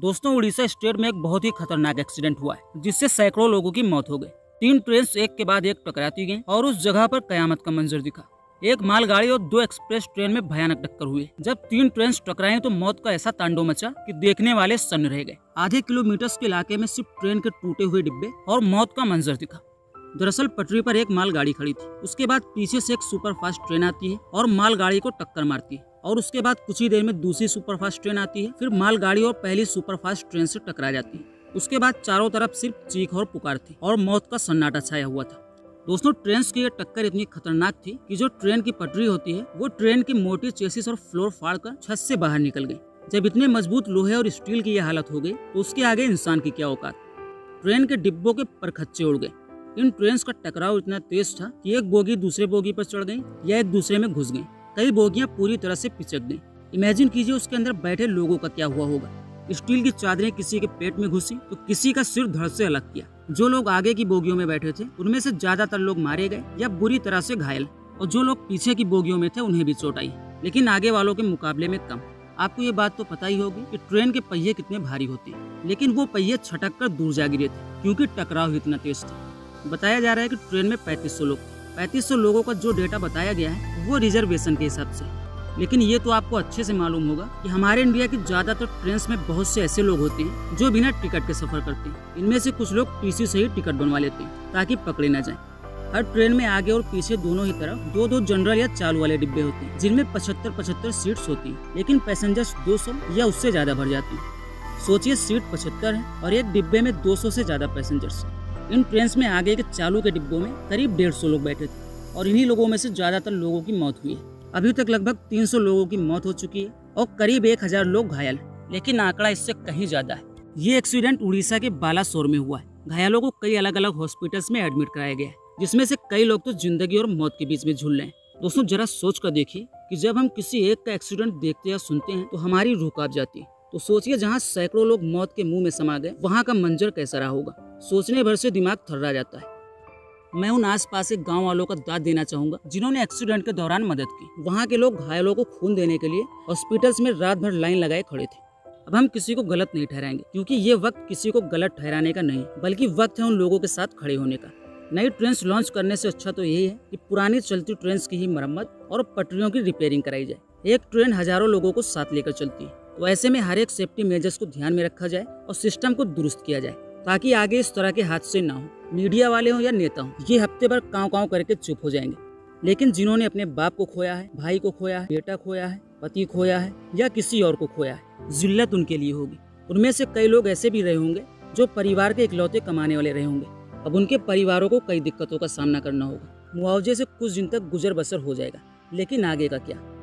दोस्तों, उड़ीसा स्टेट में एक बहुत ही खतरनाक एक्सीडेंट हुआ है, जिससे सैकड़ों लोगों की मौत हो गई। तीन ट्रेन एक के बाद एक टकराती गईं और उस जगह पर कयामत का मंजर दिखा। एक मालगाड़ी और दो एक्सप्रेस ट्रेन में भयानक टक्कर हुई। जब तीन ट्रेन टकराई तो मौत का ऐसा तांडव मचा कि देखने वाले सन्न रह गए। आधे किलोमीटर के इलाके में सिर्फ़ ट्रेन के टूटे हुए डिब्बे और मौत का मंजर दिखा। दरअसल, पटरी पर एक मालगाड़ी खड़ी थी। उसके बाद पीछे से एक सुपर फास्ट ट्रेन आती है और मालगाड़ी को टक्कर मारती है। और उसके बाद कुछ ही देर में दूसरी सुपरफास्ट ट्रेन आती है। फिर मालगाड़ी और पहली सुपरफास्ट ट्रेन से टकरा जाती है। उसके बाद चारों तरफ़ सिर्फ़ चीख और पुकार थी और मौत का सन्नाटा छाया हुआ था। दोस्तों ट्रेन की यह टक्कर इतनी खतरनाक थी कि जो ट्रेन की पटरी होती है, वो ट्रेन की मोटी चेसिस और फ्लोर फाड़ कर छत से बाहर निकल गई। जब इतने मज़बूत लोहे और स्टील की यह हालत हो गई तो उसके आगे इंसान की क्या औकात? ट्रेन के डिब्बों के परखच्चे उड़ गए। इन ट्रेन का टकराव इतना तेज था कि एक बोगी दूसरे बोगी पर चढ़ गई या एक दूसरे में घुस गई। कई बोगियाँ पूरी तरह से पिचक गईं। इमेजिन कीजिए उसके अंदर बैठे लोगों का क्या हुआ होगा। स्टील की चादरें किसी के पेट में घुसी तो किसी का सिर धड़ से अलग किया। जो लोग आगे की बोगियों में बैठे थे, उनमें से ज़्यादातर लोग मारे गए या बुरी तरह से घायल। और जो लोग पीछे की बोगियों में थे, उन्हें भी चोट आई। लेकिन आगे वालों के मुकाबले में कम। आपको ये बात तो पता ही होगी कि ट्रेन के पहिए कितने भारी होते हैं। लेकिन वो पहिए छटक कर दूर जा गिरे थे, क्योंकि टकराव इतना तेज था। बताया जा रहा है कि ट्रेन में पैंतीस लोग पैंतीस लोगों का जो डेटा बताया गया है, वो रिजर्वेशन के हिसाब से। लेकिन ये तो आपको अच्छे से मालूम होगा कि हमारे इंडिया की ज़्यादातर तो ट्रेन में बहुत से ऐसे लोग होते हैं, जो बिना टिकट के सफ़र करते हैं। इनमें से कुछ लोग टीसी से ही टिकट बनवा लेते हैं, ताकि पकड़े न जाए। हर ट्रेन में आगे और पीछे दोनों ही तरफ़ दो दो जनरल या चालू वाले डिब्बे होते हैं, जिनमें पचहत्तर पचहत्तर सीट्स होती हैं, लेकिन पैसेंजर्स 200 या उससे ज़्यादा भर जाती हैं। सोचिए सीट पचहत्तर है और एक डिब्बे में 200 से ज़्यादा पैसेंजर्स इन ट्रेन में आगे के चालू के डिब्बों में करीब डेढ़ सौ लोग बैठे थे और इन्हीं लोगों में से ज़्यादातर लोगों की मौत हुई है। अभी तक लगभग 300 लोगों की मौत हो चुकी है और करीब 1000 लोग घायल लेकिन आंकड़ा इससे कहीं ज़्यादा है। ये एक्सीडेंट उड़ीसा के बालासोर में हुआ है। घायलों को कई अलग अलग हॉस्पिटल्स में एडमिट कराया गया है, जिसमें से कई लोग तो ज़िंदगी और मौत के बीच में झूल रहे हैं। दोस्तों, जरा सोच कर देखिए कि जब हम किसी एक का एक्सीडेंट देखते या सुनते हैं तो हमारी रूह काँप जाती है। तो सोचिए, जहाँ सैकड़ों लोग मौत के मुँह में समा गए, वहाँ का मंजर कैसा रहा होगा? सोचने भर से दिमाग थर्रा जाता है। मैं उन आसपास के गाँव वालों का दाद देना चाहूँगा, जिन्होंने एक्सीडेंट के दौरान मदद की। वहाँ के लोग घायलों को खून देने के लिए हॉस्पिटल्स में रात भर लाइन लगाए खड़े थे। अब हम किसी को गलत नहीं ठहराएँगे, क्योंकि ये वक्त किसी को गलत ठहराने का नहीं, बल्कि वक्त है उन लोगों के साथ खड़े होने का। नई ट्रेन लॉन्च करने से अच्छा तो यही है कि पुरानी चलती ट्रेन की ही मरम्मत और पटरियों की रिपेयरिंग कराई जाए। एक ट्रेन हज़ारों लोगों को साथ लेकर चलती है तो ऐसे में हर एक सेफ्टी मेजर्स को ध्यान में रखा जाए और सिस्टम को दुरुस्त किया जाए। ताकि आगे इस तरह के हादसे ना हो। मीडिया वाले हो या नेता हो, ये हफ़्ते भर काव काव करके चुप हो जाएँगे। लेकिन जिन्होंने अपने बाप को खोया है, भाई को खोया है, बेटा खोया है, पति खोया है, या किसी और को खोया है, जिल्लत उनके लिए होगी। उनमें से कई लोग ऐसे भी रहे होंगे, जो परिवार के इकलौते कमाने वाले रहे होंगे। अब उनके परिवारों को कई दिक्कतों का सामना करना होगा। मुआवजे से कुछ दिन तक गुजर बसर हो जाएगा। लेकिन आगे का क्या?